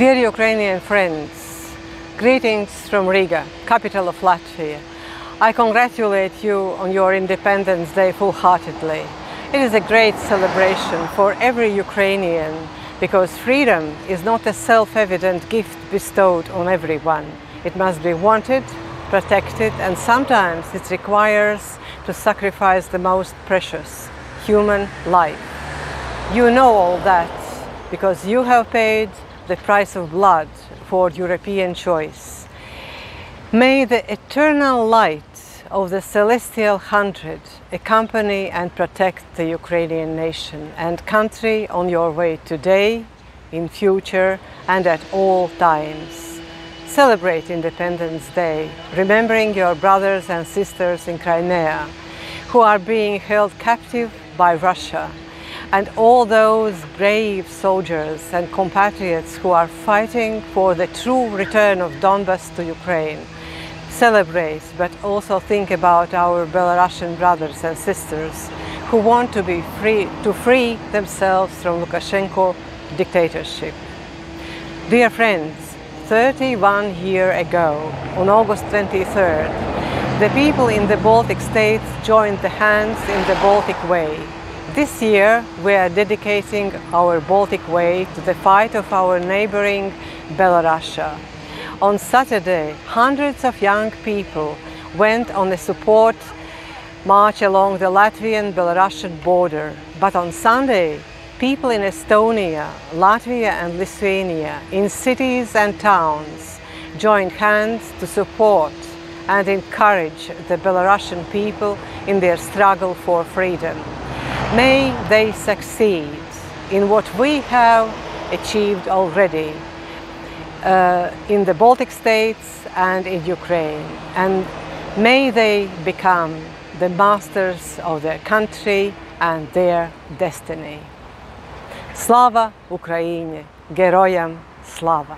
Dear Ukrainian friends, greetings from Riga, capital of Latvia. I congratulate you on your Independence Day full-heartedly. It is a great celebration for every Ukrainian because freedom is not a self-evident gift bestowed on everyone. It must be wanted, protected and sometimes it requires to sacrifice the most precious, human life. You know all that because you have paid the price of blood for European choice. May the eternal light of the celestial hundred accompany and protect the Ukrainian nation and country on your way today, in future and at all times. Celebrate Independence Day, remembering your brothers and sisters in Crimea who are being held captive by Russia and all those brave soldiers and compatriots who are fighting for the true return of Donbas to Ukraine. Celebrate, but also think about our Belarusian brothers and sisters who want to be free, to free themselves from Lukashenko dictatorship. Dear friends, 31 years ago, on August 23rd, the people in the Baltic states joined the hands in the Baltic Way this year we are dedicating our Baltic Way to the fight of our neighboring Belarus. On Saturday, hundreds of young people went on a support march along the Latvian-Belarusian border. But on Sunday, people in Estonia, Latvia and Lithuania, in cities and towns, joined hands to support and encourage the Belarusian people in their struggle for freedom. May they succeed in what we have achieved already uh, in the Baltic states and in Ukraine. And may they become the masters of their country and their destiny. Slava Україні! Героям слава!